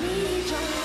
你就